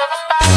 you're the best.